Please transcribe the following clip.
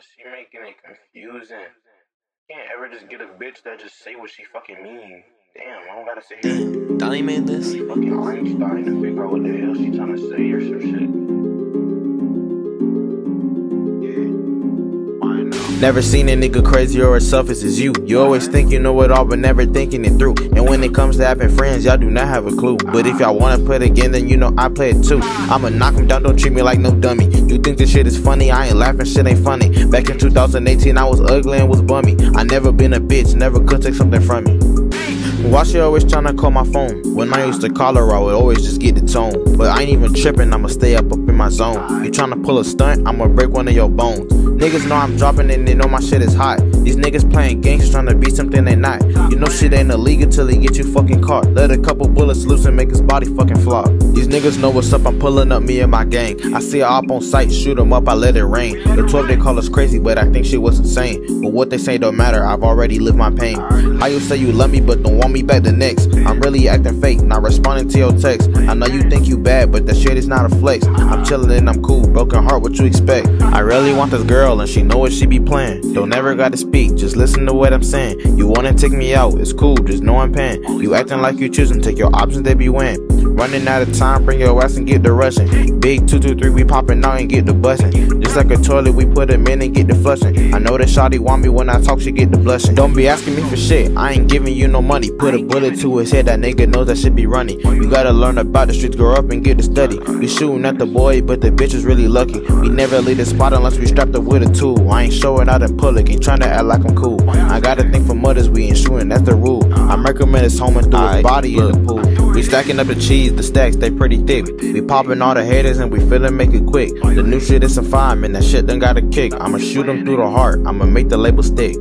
Cause she making it confusing. Can't ever just get a bitch that just say what she fucking mean. Damn, I don't gotta say Damn, Donnie made this. fucking Einstein to figure out what the hell she trying to say or some shit. Never seen a nigga crazy or as selfish as you. You always think you know it all, but never thinking it through. And when it comes to having friends, y'all do not have a clue. But if y'all wanna play it again, then you know I play it too. I'ma knock him down, don't treat me like no dummy. You think this shit is funny? I ain't laughing, shit ain't funny. Back in 2018, I was ugly and was bummy. I never been a bitch, never could take something from me. Why she always tryna call my phone? When I used to call her, I would always just get the tone. But I ain't even tripping, I'ma stay up up in my zone. You tryna pull a stunt, I'ma break one of your bones. Niggas know I'm dropping and they know my shit is hot. These niggas playing games to be something they not. You know shit ain't illegal till he get you fucking caught. Let a couple bullets loose and make his body fucking flop. These niggas know what's up, I'm pulling up me and my gang. I see a op on sight, shoot 'em up, I let it rain. The 12 they call us crazy, but I think shit was insane. But what they say don't matter, I've already lived my pain. How you say you love me but don't want me back the next? I'm really acting fake, not responding to your text. I know you think you bad, but that shit is not a flex. I'm chilling and I'm cool, broken heart, what you expect? I really want this girl and she know what she be playing. Don't ever gotta speak, just listen to what I'm saying. You wanna take me out, it's cool, just know I'm paying. You acting like you choosing, take your options, they be weighing. Running out of time, bring your ass and get the rushing. Big 223, we popping out and get the busting. Just like a toilet, we put him in and get the flushing. I know that Shotty want me when I talk, she get the blushing. Don't be asking me for shit, I ain't giving you no money. Put a bullet to his head, that nigga knows that shit be running. You gotta learn about the streets, grow up and get to study. We shooting at the boy, but the bitch is really lucky. We never leave the spot unless we strapped up with a tool. I ain't showing out in public, ain't trying to act like I'm cool. I gotta think for mothers, we ain't shooting, that's the rule. I'm recommending his home and through his body in the pool. We stacking up the cheese, the stacks, they pretty thick. We popping all the haters and we feeling make it quick. The new shit is some fire, man, that shit done got a kick. I'ma shoot 'em through the heart, I'ma make the label stick.